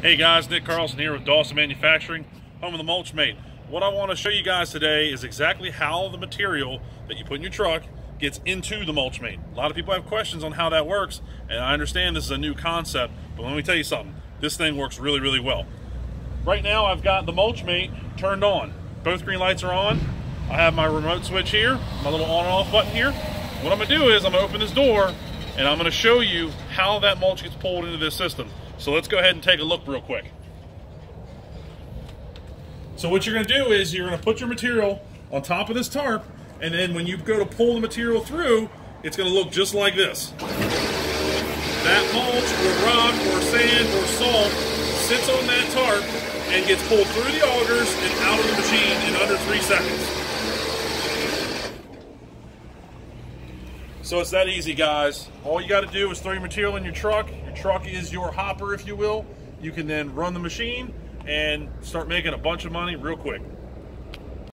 Hey guys, Nick Carlson here with Dawson Manufacturing, home of the Mulch Mate. What I want to show you guys today is exactly how the material that you put in your truck gets into the Mulch Mate. A lot of people have questions on how that works, and I understand this is a new concept, but let me tell you something. This thing works really, really well. Right now, I've got the Mulch Mate turned on. Both green lights are on. I have my remote switch here, my little on and off button here. What I'm gonna do is I'm gonna open this door and I'm gonna show you how that mulch gets pulled into this system. So let's go ahead and take a look real quick. So what you're gonna do is you're gonna put your material on top of this tarp and then when you go to pull the material through, it's gonna look just like this. That mulch or rock or sand or salt sits on that tarp and gets pulled through the augers and out of the machine So it's that easy, guys. All you got to do is throw your material in your truck. Your truck is your hopper, if you will. You can then run the machine and start making a bunch of money real quick.